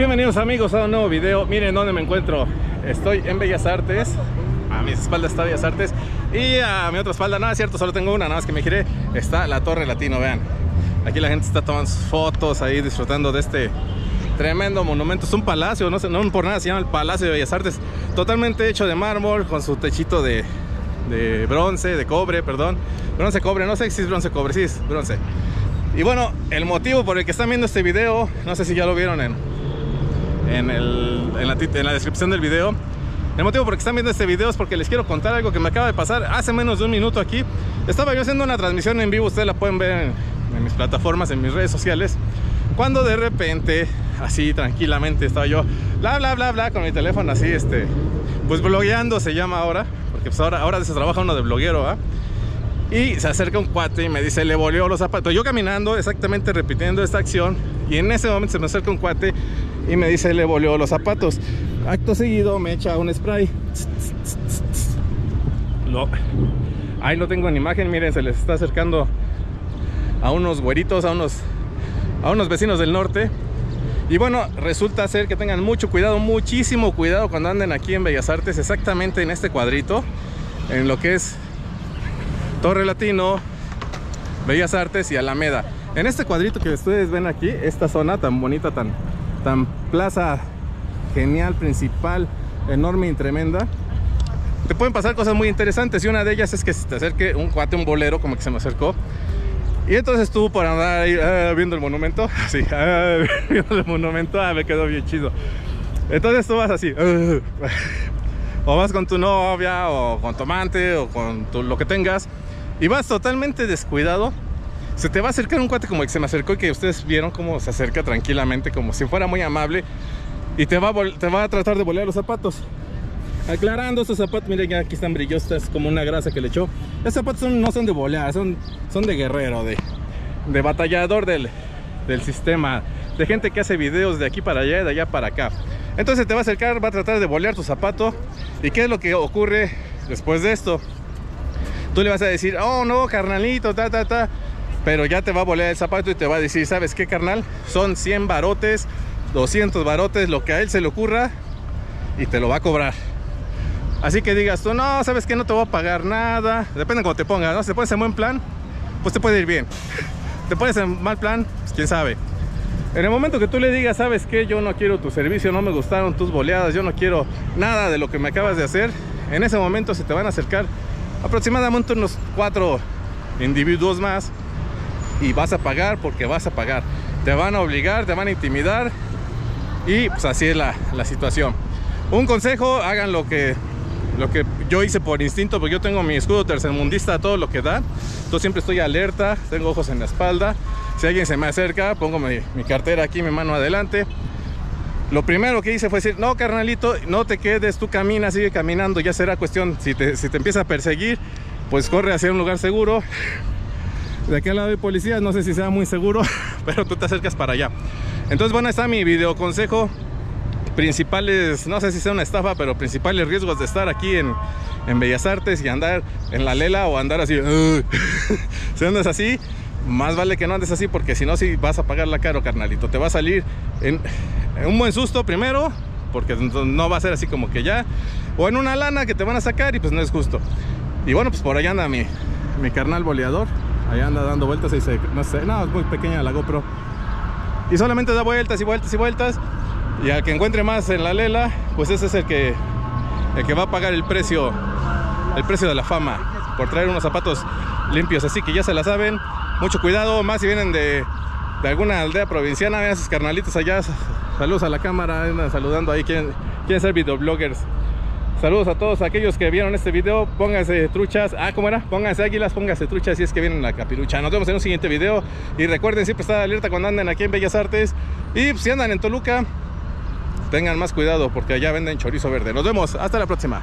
Bienvenidos amigos a un nuevo video. Miren dónde me encuentro. Estoy en Bellas Artes. A mis espaldas está Bellas Artes. Y a mi otra espalda, es cierto, solo tengo una, nada más que me giré. Está la Torre Latino, vean. Aquí la gente está tomando fotos ahí, disfrutando de este tremendo monumento. Es un palacio, no, sé, no por nada se llama el Palacio de Bellas Artes. Totalmente hecho de mármol, con su techito de, de bronce, de cobre, perdón. Bronce cobre, no sé si es bronce cobre, sí es bronce. Y bueno, el motivo por el que están viendo este video, no sé si ya lo vieron en, en, el, en, la, en la descripción del video. El motivo por el que están viendo este video es porque les quiero contar algo que me acaba de pasar hace menos de un minuto aquí. Estaba yo haciendo una transmisión en vivo, ustedes la pueden ver en, en mis plataformas, en mis redes sociales. Cuando de repente, así tranquilamente, estaba yo, bla, bla, bla, bla, con mi teléfono así, este, pues blogueando se llama ahora, porque pues ahora, ahora se trabaja uno de bloguero, ¿ah? Y se acerca un cuate y me dice, le volvió los zapatos. Yo caminando, exactamente repitiendo esta acción. Y en ese momento se me acerca un cuate y me dice, le volvió los zapatos. Acto seguido me echa un spray. Lo, ahí lo tengo en imagen, miren, se les está acercando a unos güeritos, a unos, a unos vecinos del norte. Y bueno, resulta ser que tengan mucho cuidado, muchísimo cuidado cuando anden aquí en Bellas Artes, exactamente en este cuadrito, en lo que es Torre Latino, Bellas Artes y Alameda. En este cuadrito que ustedes ven aquí, esta zona tan bonita, tan, tan plaza. Genial, principal, enorme y tremenda, te pueden pasar cosas muy interesantes y una de ellas es que se te acerque un cuate, un bolero, como que se me acercó. Y entonces tú por andar ahí ah, viendo el monumento, así, ah, viendo el monumento, ah, me quedó bien chido. Entonces tú vas así, o vas con tu novia, o con tu amante, o con tu, lo que tengas, y vas totalmente descuidado, se te va a acercar un cuate como que se me acercó y que ustedes vieron cómo se acerca tranquilamente, como si fuera muy amable, y te va a, te va a tratar de bolear los zapatos. Aclarando, estos zapatos, miren ya aquí están brillosos, como una grasa que le echó. Estos zapatos no son de bolear, son, son de guerrero, de, de batallador del, del sistema, de gente que hace videos de aquí para allá y de allá para acá. Entonces te va a acercar, va a tratar de bolear tu zapato. ¿Y qué es lo que ocurre después de esto? Tú le vas a decir, oh no, carnalito, ta, ta, ta. Pero ya te va a bolear el zapato y te va a decir, ¿sabes qué, carnal? Son 100 barotes, 200 barotes, lo que a él se le ocurra y te lo va a cobrar. Así que digas tú, no, ¿sabes qué? No te voy a pagar nada. Depende de cómo te pongas, ¿no? Si te pones en buen plan, pues te puede ir bien. Te pones en mal plan, pues quién sabe. En el momento que tú le digas, ¿sabes qué? Yo no quiero tu servicio, no me gustaron tus boleadas, yo no quiero nada de lo que me acabas de hacer. En ese momento se te van a acercar aproximadamente unos cuatro individuos más y vas a pagar porque vas a pagar. Te van a obligar, te van a intimidar y pues así es la, situación. Un consejo, hagan lo que, lo que yo hice por instinto, porque yo tengo mi escudo tercermundista, todo lo que da. Yo siempre estoy alerta, tengo ojos en la espalda. Si alguien se me acerca, pongo mi, mi cartera aquí, mi mano adelante. Lo primero que hice fue decir, no carnalito, no te quedes, tú camina, sigue caminando, ya será cuestión, si te, si te empieza a perseguir, pues corre hacia un lugar seguro. De aquel lado hay policías, no sé si sea muy seguro, pero tú te acercas para allá. Entonces, bueno, está mi video consejo. Principales, no sé si sea una estafa, pero principales riesgos de estar aquí en, en Bellas Artes y andar en la lela o andar así. si andas así, más vale que no andes así porque si no, si vas a pagar la caro, carnalito. Te va a salir en un buen susto primero, porque no va a ser así como que ya. O en una lana que te van a sacar y pues no es justo. Y bueno, pues por allá anda mi, mi carnal boleador. Allá anda dando vueltas y dice, no sé, no, es muy pequeña la GoPro. Y solamente da vueltas y vueltas y vueltas. Y al que encuentre más en la lela, pues ese es el que, el que va a pagar el precio, el precio de la fama. Por traer unos zapatos limpios. Así que ya se la saben. Mucho cuidado, más si vienen de, de alguna aldea provinciana, vean sus carnalitos allá. Saludos a la cámara, andan saludando ahí. Quieren, quieren ser videobloggers. Saludos a todos aquellos que vieron este video. Pónganse truchas. Ah, ¿cómo era? Pónganse águilas, pónganse truchas si es que vienen la capirucha. Nos vemos en un siguiente video. Y recuerden siempre estar alerta cuando anden aquí en Bellas Artes. Y si andan en Toluca, tengan más cuidado porque allá venden chorizo verde. Nos vemos. Hasta la próxima.